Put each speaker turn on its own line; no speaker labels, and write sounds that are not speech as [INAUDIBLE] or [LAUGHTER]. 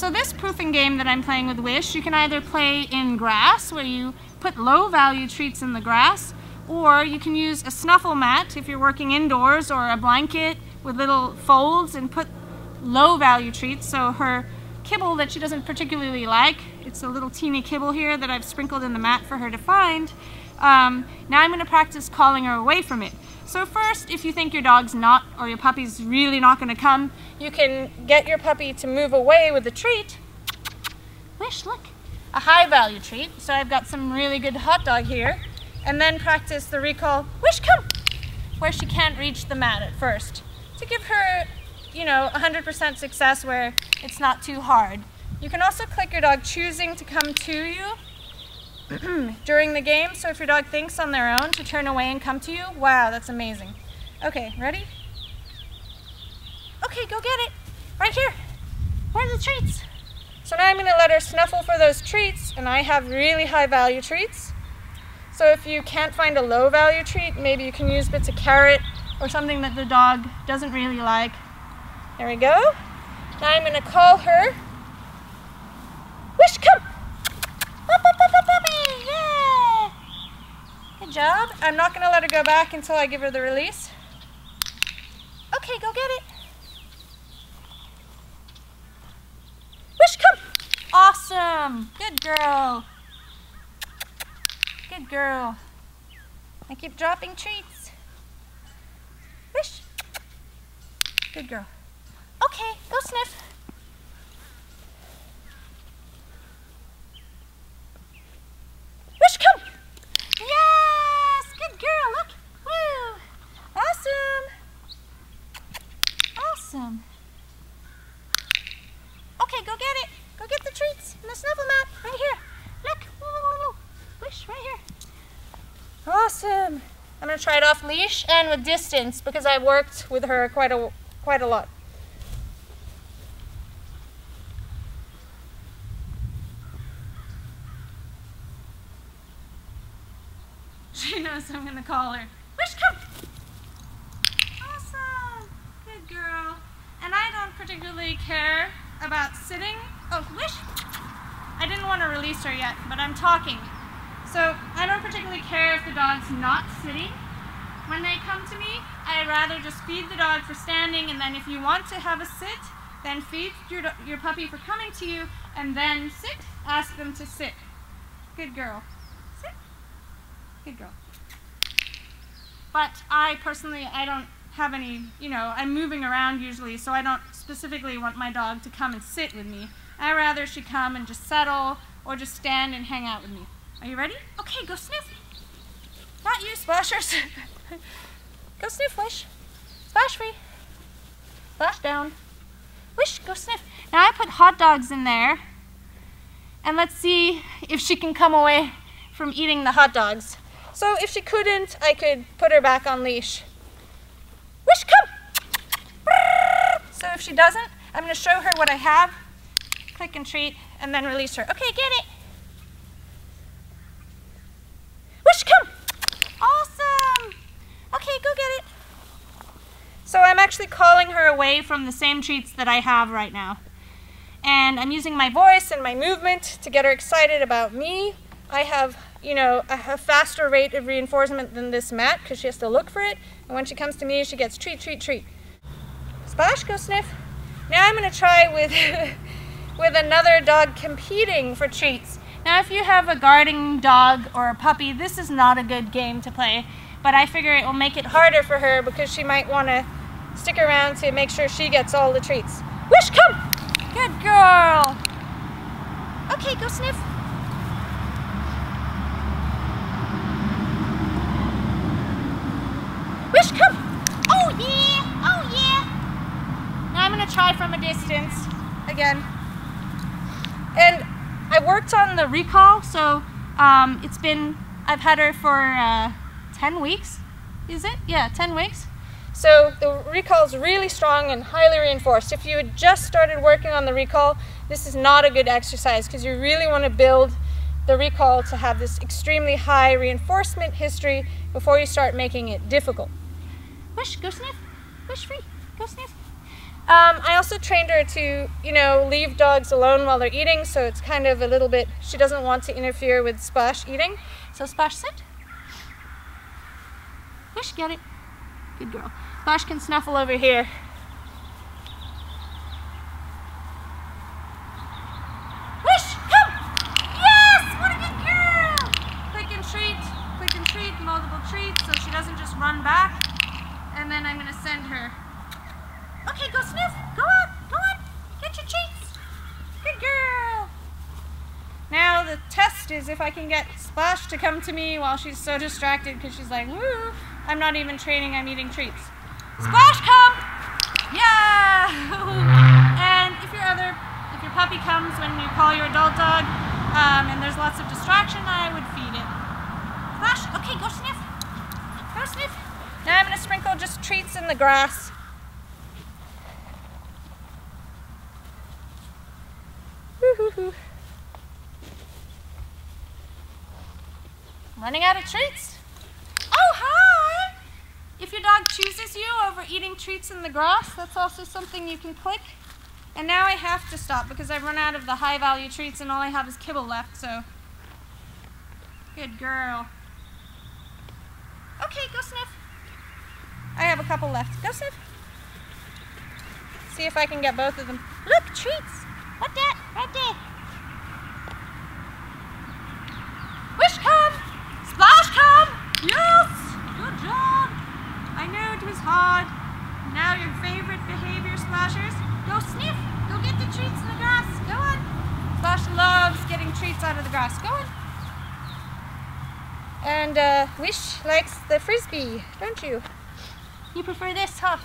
So this proofing game that I'm playing with Wish, you can either play in grass, where you put low value treats in the grass, or you can use a snuffle mat if you're working indoors, or a blanket with little folds and put low value treats. So her kibble that she doesn't particularly like, it's a little teeny kibble here that I've sprinkled in the mat for her to find. Um, now I'm going to practice calling her away from it. So first, if you think your dog's not or your puppy's really not going to come, you can get your puppy to move away with a treat. Wish, look, a high value treat. So I've got some really good hot dog here. And then practice the recall, Wish, come, where she can't reach the mat at first. To give her, you know, 100% success where it's not too hard. You can also click your dog choosing to come to you [CLEARS THROAT] during the game. So if your dog thinks on their own to turn away and come to you, wow, that's amazing. Okay, ready? Okay, go get it. Right here. Where are the treats? So now I'm to let her snuffle for those treats, and I have really high value treats. So if you can't find a low value treat, maybe you can use bits of carrot or something that the dog doesn't really like. There we go. Now I'm to call her. Wish, come! Job. I'm not going to let her go back until I give her the release. Okay, go get it. Wish, come. Awesome. Good girl. Good girl. I keep dropping treats. Wish. Good girl. Okay, go sniff. Awesome. Okay, go get it. Go get the treats and the snuffle mat right here. Look, wish right here. Awesome. I'm gonna try it off leash and with distance because I worked with her quite a quite a lot. [LAUGHS] She knows I'm gonna call her. Wish, come. Particularly care about sitting. Oh, wish! I didn't want to release her yet, but I'm talking. So I don't particularly care if the dog's not sitting. When they come to me, I'd rather just feed the dog for standing, and then if you want to have a sit, then feed your, your puppy for coming to you, and then sit, ask them to sit. Good girl. Sit. Good girl. But I personally, I don't have any, you know, I'm moving around usually, so I don't specifically want my dog to come and sit with me. I rather she come and just settle or just stand and hang out with me. Are you ready? Okay, go sniff. Not you, splashers. [LAUGHS] go sniff, Wish. Splash free. Splash down. Wish, go sniff. Now I put hot dogs in there. And let's see if she can come away from eating the hot dogs. So if she couldn't, I could put her back on leash. Wish, come! So if she doesn't, I'm going to show her what I have, click and treat, and then release her. Okay, get it. Wish, come! Awesome! Okay, go get it. So I'm actually calling her away from the same treats that I have right now. And I'm using my voice and my movement to get her excited about me. I have you know, a faster rate of reinforcement than this mat because she has to look for it. And when she comes to me, she gets treat, treat, treat. Splash, go sniff. Now I'm going to try with, [LAUGHS] with another dog competing for treats. Now if you have a guarding dog or a puppy, this is not a good game to play. But I figure it will make it harder for her because she might want to stick around to make sure she gets all the treats. Wish, come! Good girl! Okay, go sniff. Wish, come. Oh, yeah. Oh, yeah. Now I'm going to try from a distance again. And I worked on the recall, so um, it's been, I've had her for uh, 10 weeks. Is it? Yeah, 10 weeks. So the recall is really strong and highly reinforced. If you had just started working on the recall, this is not a good exercise because you really want to build the recall to have this extremely high reinforcement history before you start making it difficult. Wish, go sniff. Wish free. Go sniff. Um, I also trained her to, you know, leave dogs alone while they're eating, so it's kind of a little bit, she doesn't want to interfere with Splash eating. So Splash, sit. Wish, get it. Good girl. Splash can snuffle over here. Wish, come! Yes! What a good girl! Click and treat, click and treat, multiple treats, so she doesn't just run back. And then I'm gonna send her. Okay, go sniff. Go on, go on. Get your treats. Good girl. Now the test is if I can get Splash to come to me while she's so distracted because she's like, woo, I'm not even training, I'm eating treats. Splash, come! Yeah! [LAUGHS] and if your other, if your puppy comes when you call your adult dog um, and there's lots of distraction, I would feed it. Splash, okay, go sniff. Go sniff. Now I'm going to sprinkle just treats in the grass. Running out of treats. Oh, hi! If your dog chooses you over eating treats in the grass, that's also something you can click. And now I have to stop because I've run out of the high value treats and all I have is kibble left, so. Good girl. Okay, go sniff. I have a couple left. Go sniff. See if I can get both of them. Look, treats. What that? Right there. Wish come. Splash come. Yes. Good job. I know it was hard. Now your favorite behavior splashers. Go sniff. Go get the treats in the grass. Go on. Splash loves getting treats out of the grass. Go on. And uh, Wish likes the frisbee, don't you? You prefer this, huh?